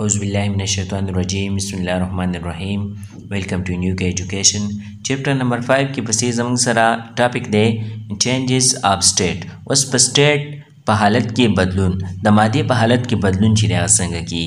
اعوذ بالله من الشیطان الرجیم بسم الله الرحمن الرحیم ویلکم ټو نیو کې ایجوکیشن چیپټر نمبر 5 کې پسې زموږ سره ټاپک دی چینجز اف سټیټ اوس په سټیټ په حالت کې بدلون د ماده په حالت کې بدلون چې دا څنګه کی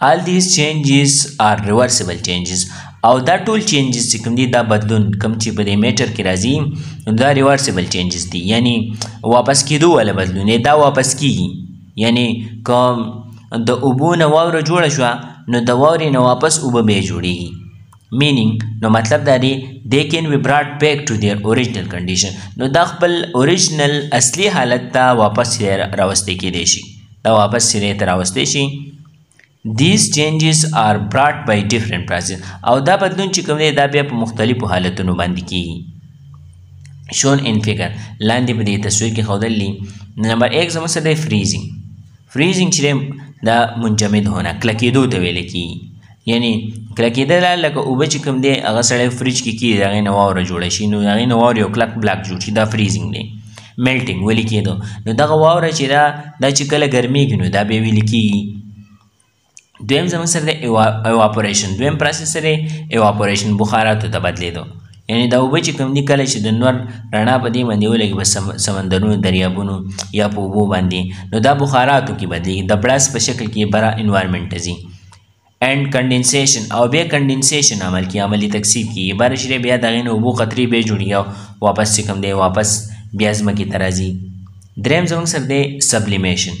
all these changes are reversible changes او دا ټول چینجز چې کوم دي دا بدلون کوم چې په دې میټر کې راځي نو دا ریورسیبل چینجز دي یعنی واپس کیدو ولا بدلون دا واپس کیږي یعنی کوم د اوبو نه واوره جوړه شو نو د واورې نه واپس اوبه به جوړیږي مینینګ نو مطلب دا دی دې کین وی براډ بیک ټو دیر اوریجنل کنډیشن نو دا خپل اوریجنل اصلي حالت ته واپس راوستې کېدی شي دا واپس سرې ته راوستې شي دیز چینجز آر براډ بای ډیفرنٹ پروسس او دا بدلون چې کوم دی دا بیا په مختلفو حالتونو باندې کیږي شون ان فیګر لاندې په دې تصویر کې ښودل دي نمبر 1 زموږ سره دی فریزینګ فریزینګ چې دا منجمد هونه کلکېدو ته ویل کی یعنی کلکېدل لکه اوبه چې کوم دی هغه سړی فریج کې کی هغه نه واوره جوړه شي نو هغه نه واور یو کلک بلاک جوړ شي دا فریزینګ دی میلټینګ ویل کېدو نو دغه واوره چې دا دا چې کله ګرمېږي نو دا به ویل کېږي دویم زموږ سره دی ایواپوریشن دویم پروسس دی ایواپوریشن بخاراتو ته بدلیدو یعنی دا اوبه چې کوم دي کله چې د نور رڼا په دې باندې ولګي په سمندرونو دریابونو یا په اوبو باندې نو دا بخاراتو کې بدلیږي د بړاس په شکل کې برا انوایرمنټ ته ځي اینډ کنډینسیشن او بیا کنډینسیشن عمل کې عملی تکثیب کیږي بار شری بیا دغه نه اوبو قطرې به جوړیږي واپس چې کوم دی واپس بیا ځمکې ته راځي دریم زموږ سره دی سبلیمیشن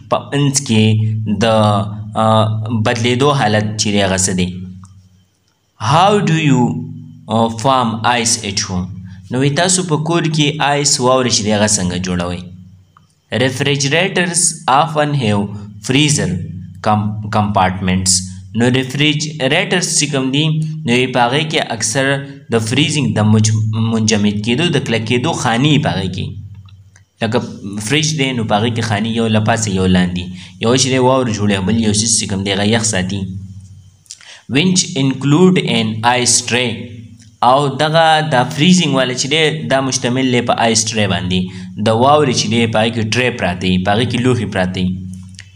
په انس کې د بدلیدو حالت چې دی هغه څه دی هاو ډو یو فارم آیس ایټ هوم نو وی تاسو په کور کې آیس واورې چې دی هغه څنګه جوړوئ ریفریجریټرز آفن هیو فریزر کم کمپارټمنټس نو ریفریجریټرز چې کوم دي نو یې په هغې کې اکثر د فریزینګ د منجمد کېدو د کلکېدو خانې یې په هغې کې لکه فریج دی نو په هغې کې خاني یو له پاسه یو لاندې یو چې دی واور جوړی بل یو څیز چې کوم دی هغه یخ ساتي وینچ انکلوډ ان آیس ټرې او دغه د فریزینګ والا چې دی دا مشتمل دی په آیس ټرې باندې د واورې چې دی په هغې کې ټرې پراته وي په هغې کې لوښي پراته وي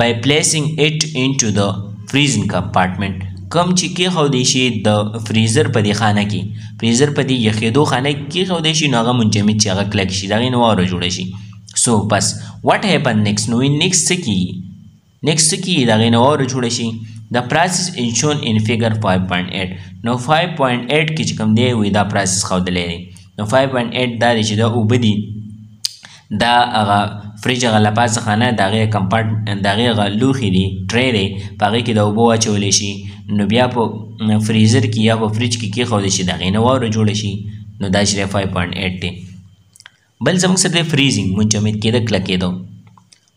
by placing it into the freezing compartment کم چې کې خو دی شي د فریزر په دې خانه کې فریزر په دې یخېدو خانه کې خو دی شي نو هغه منجمد چې هغه کلک شي دغه نو واوره جوړه شي سو پس واټ هیپن نیکس نو نیکس څه کیږي نیکس څه کیږي دغه نو واوره جوړه شي د پروسس ان شون ان فیګر 5.8 نو 5.8 کې چې کوم دی وي دا پروسس خو دی نو 5.8 دا دی چې دا وبدي دا هغه فریج هغه لپاس څخه نه د هغې کمپارټ د هغې هغه لوښي دي ټری دی په هغې کې د اوبه واچولی شي نو بیا په فریزر کې یا په فریج کې کېښودی شي د هغې نه واوره جوړه شي نو دا چې دی فایو پوینټ ایټ دی بل زموږ سره دی فریزینګ منجمد کېده کلکېدو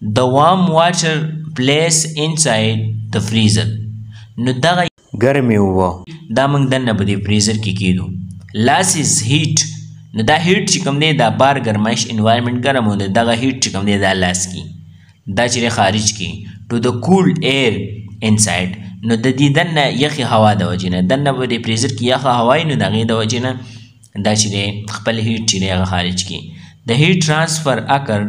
The warm water place inside the freezer نو دغه ګرمې اوبه دا موږ دننه په دې فریزر کې کېدو لاسز هیټ نو دا هیټ چې کوم دی دا بار ګرمایش انوایرمنټ ګرم او دغه هیټ چې کوم دی دا لاس کی دا چې خارج کی ټو د کول ایر انسایډ نو د دې دنه یخې هوا د وجې نه دنه په دې فریزر کې یخه هوا وي نو د هغې د وجې نه دا چې دی خپل هیټ چې دی هغه خارج کړي د هیټ ترانسفر اکر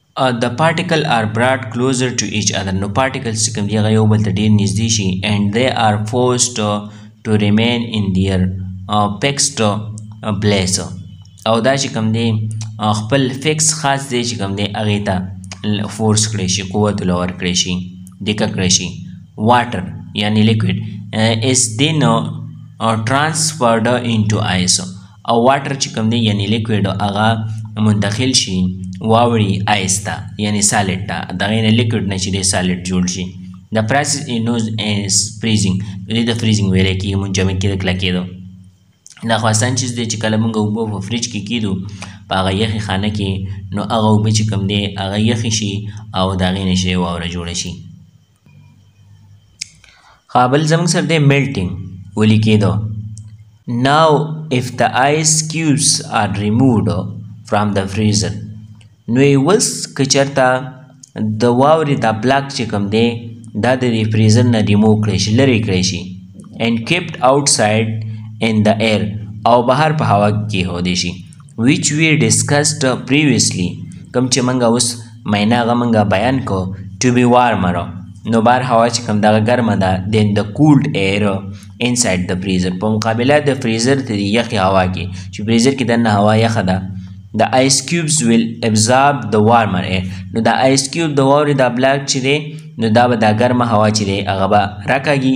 د پارټیکل آر براټ کلوزر ټو ایچ اذر نو پارټیکل چې کوم دی هغه یو بل ته ډیر نږدې شي اینډ دی آر فورسډ ټو ریمین ان دیر فکسډ پلیس او دا چې کوم دی خپل فکس خاص دی چې کوم دی هغه ته فورس کړی شي قوت لور کړی شي دکه کړی شي واټر یعنی لیکوید از دین ټرانسفرډ انټو آیس او واټر چې کوم دی یعنی لیکویډ هغه منتقل شي واوړي آیس ته یعنی سالډ ته دغه نه لیکویډ نه چې دی سالډ جوړ شي د پروسس نوز ایز فریزینګ دې د فریزینګ ویل کېږي منجمد کېدو کلکېدو دا خو اسان چیز دی چې کله موږ اوبه په فریج کې کیدو په هغه یخې خانه کې نو هغه اوبه چې کوم دی هغه یخې شي او د هغې نه شي واوره جوړه شي خابل زموږ سره دی میلټینګ ولي کېدو ناو اف د آیس کیوز آر ریموډ فرام د فریزر نو اوس که چېرته د واورې دا بلاک چې کوم دی دا د دې فریزر نه ریمو کړی شي لرې کړی شي اینډ کیپټ آوټ سایډ ان د ایر او بهر په هوا کې کېښودی شي ویچ وی ډیسکسډ پریویسلی کوم چې منګه اوس مینه هغه منګه بیان کو ټو بی وارمر نو بار هوا چې کوم دغه ګرمه ده دین د کولډ ایر انسایډ د فریزر په مقابله د فریزر ته دی یخی هوا کې چې فریزر کې دنه هوا یخه ده د آیس کیوبز ویل ابزارب د وارمر ایر نو د آیس کیوب د واورې د بلاک چې دی نو دا به دا ګرمه هوا چې دی هغه به راکاږي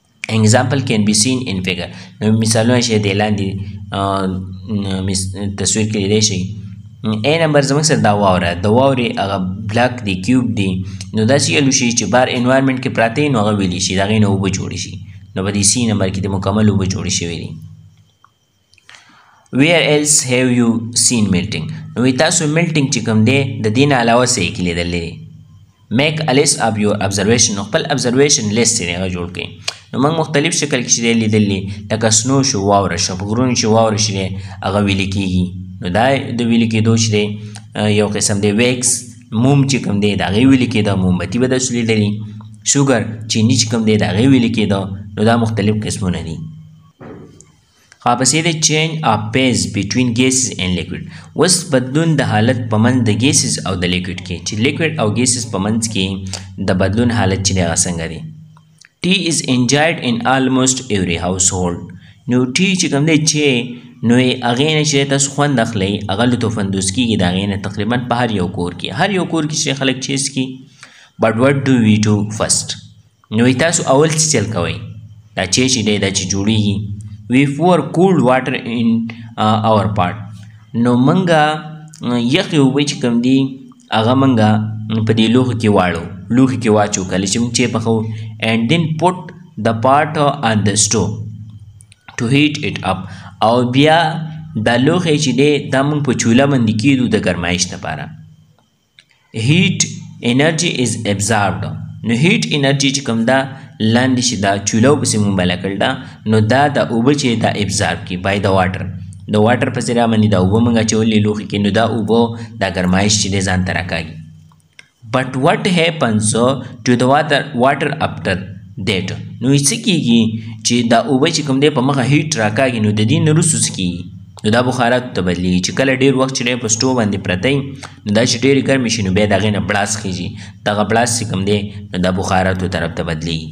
An example can be seen in figure نو مثالونه شي د لاندې تصویر کې لیدای شي ا نمبر زموږ سره دا واوره د واورې هغه بلاک دی کیوب دی نو داسې یلو شي چې بار انوایرمنټ کې پراته نو هغه ویلی شي د هغې نه اوبه جوړې شي نو په دې سي نمبر کې د مکمل اوبه جوړې شوې دي ویر ایلس هیو یو سین میلټینګ نو وی تاسو میلټینګ چې کوم دی د دین علاوه څه کې لیدل دی میک ا لیست اف یور ابزرویشن نو خپل ابزرویشن لیست یې هغه جوړ کړئ نو موږ مختلف شکل کې دی لیدل دی لکه سنو شو واوره شو په غرونو چې واوره شي دی هغه ویلې کېږي نو دا د ویلې کېدو چې دی یو قسم دی ویکس موم چې کوم دی د هغې ویلې کېده مومبتي به تاسو لیدلي شوګر چیني چې کوم دی د هغې ویلې کېده نو دا مختلف قسمونه دي خاپسې د چینج اف پیز بټوین ګیسز اینډ لیکوډ اوس بدلون د حالت په منځ د ګیسز او د لیکوډ کې چې لیکوډ او ګیسز په منځ کې د بدلون حالت چې هغه څنګه دی ټي از انجوایډ ان آلموست ایوری هاوس هولډ نو ټي چې کوم دی چې نو هغه نه چې تاسو خوند اخلي هغه له توفندوس کېږي د هغې نه تقریبا په هر یو کور کې هر یو کور کې چې خلک چیس کی بټ وټ ډو وی ډو فسټ نو وی تاسو اول څه چل کوي دا چې چې دی دا چې جوړیږي وی فور کولډ واټر ان اور پارت نو منګه یخې اوبه چې کوم دي هغه منګه په دې لوښي کې واړو لوښي کې واچو کله چې موږ چې پخو اینډ دین پوټ د پارت آن د سټو ټو هیټ اټ اپ او بیا دا لوښی چې دی دا موږ په چوله باندې کیدو د ګرمایش لپاره هیټ انرژي از ابزاربډ نو هیټ انرژي چې کوم ده لاندې چې دا چولو پسې مونږ بله کړل ده نو دا د اوبه چې دا ابزارب کړي بای د واټر د واټر په ذریعه باندې دا اوبه مونږ اچولې لوښي کې نو دا اوبه دا ګرمایش چې دی ځان ته راکاږي بټ واټ هیپنس ټو د واټر واټر اپټر دیټ نو څه کیږي چې دا اوبه چې کوم دی په مخه هیټ راکاږي نو د دې نه وروسته څه کیږي نو دا بخاراتو ته بدلېږي چې کله ډېر وخت چې په سټو باندې پرته وي نو دا چې ډېرې ګرمې شي نو بیا د هغې نه بړاس خېژي دغه بړاس چې کوم دی نو دا بخاراتو طرف ته بدلېږي